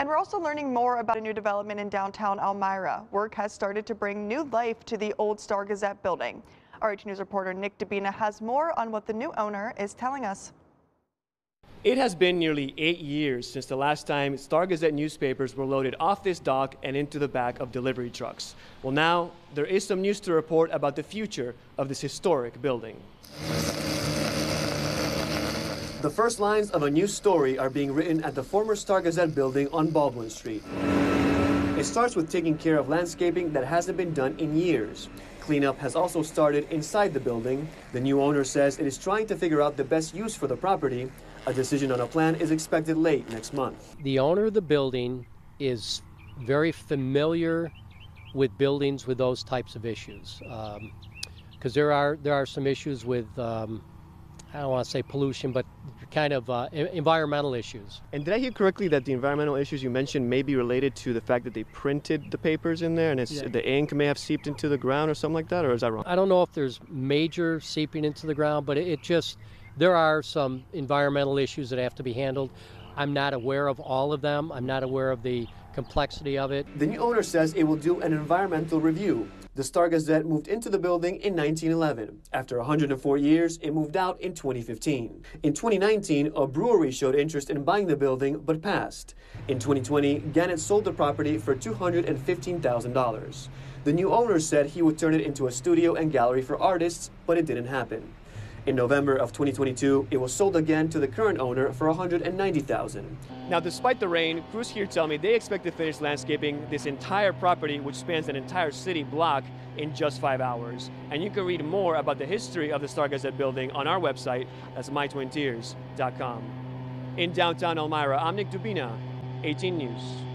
And we're also learning more about a new development in downtown Elmira. Work has started to bring new life to the old Star Gazette building. 18 News reporter Nick Dubina has more on what the new owner is telling us. It has been nearly eight years since the last time Star Gazette newspapers were loaded off this dock and into the back of delivery trucks. Well, now there is some news to report about the future of this historic building. The first lines of a new story are being written at the former Star Gazette building on Baldwin Street. It starts with taking care of landscaping that hasn't been done in years. Cleanup has also started inside the building. The new owner says it is trying to figure out the best use for the property a decision on a plan is expected late next month. The owner of the building is very familiar with buildings with those types of issues. Because um, there are there are some issues with um, I don't want to say pollution, but kind of uh, environmental issues. And did I hear correctly that the environmental issues you mentioned may be related to the fact that they printed the papers in there and yeah. the ink may have seeped into the ground or something like that, or is that wrong? I don't know if there's major seeping into the ground, but it, it just there are some environmental issues that have to be handled. I'm not aware of all of them. I'm not aware of the complexity of it. The new owner says it will do an environmental review. The Star Gazette moved into the building in 1911. After 104 years, it moved out in 2015. In 2019, a brewery showed interest in buying the building but passed. In 2020, Gannett sold the property for $215,000. The new owner said he would turn it into a studio and gallery for artists, but it didn't happen. In November of 2022, it was sold again to the current owner for 190,000. Now, despite the rain, crews here tell me they expect to finish landscaping this entire property, which spans an entire city block, in just five hours. And you can read more about the history of the Star Gazette building on our website, that's mytwintiers.com. In downtown Elmira, I'm Nick Dubina, 18 News.